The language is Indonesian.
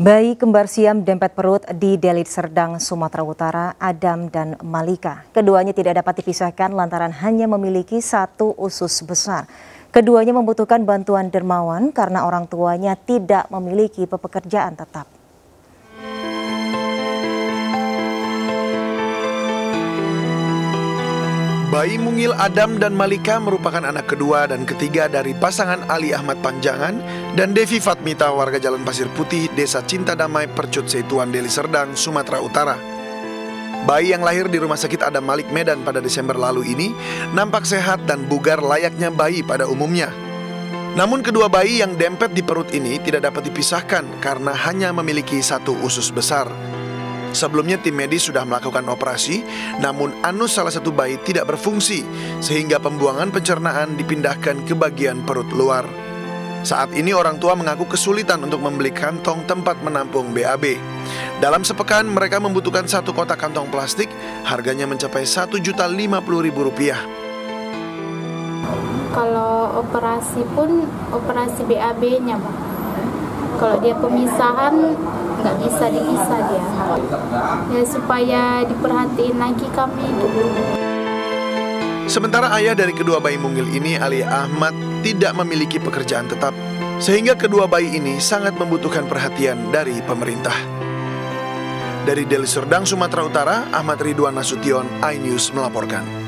Bayi kembar siam dempet perut di Delit Serdang, Sumatera Utara, Adam dan Malika. Keduanya tidak dapat dipisahkan lantaran hanya memiliki satu usus besar. Keduanya membutuhkan bantuan dermawan karena orang tuanya tidak memiliki pekerjaan tetap. Bayi mungil Adam dan Malika merupakan anak kedua dan ketiga dari pasangan Ali Ahmad Panjangan dan Devi Fatmita warga Jalan Pasir Putih, Desa Cinta Damai, Percut Seituan, Deli Serdang, Sumatera Utara. Bayi yang lahir di Rumah Sakit Adam Malik Medan pada Desember lalu ini nampak sehat dan bugar layaknya bayi pada umumnya. Namun kedua bayi yang dempet di perut ini tidak dapat dipisahkan karena hanya memiliki satu usus besar. Sebelumnya tim medis sudah melakukan operasi, namun anus salah satu bayi tidak berfungsi sehingga pembuangan pencernaan dipindahkan ke bagian perut luar. Saat ini orang tua mengaku kesulitan untuk membeli kantong tempat menampung BAB. Dalam sepekan mereka membutuhkan satu kotak kantong plastik, harganya mencapai satu juta lima puluh ribu rupiah. Kalau operasi pun operasi BAB-nya, Kalau dia pemisahan nggak bisa dipisah dia ya supaya diperhatiin lagi kami gitu. Sementara ayah dari kedua bayi mungil ini, Ali Ahmad, tidak memiliki pekerjaan tetap, sehingga kedua bayi ini sangat membutuhkan perhatian dari pemerintah. Dari Deli Serdang, Sumatera Utara, Ahmad Ridwan Nasution, iNews melaporkan.